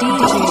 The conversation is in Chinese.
DJ.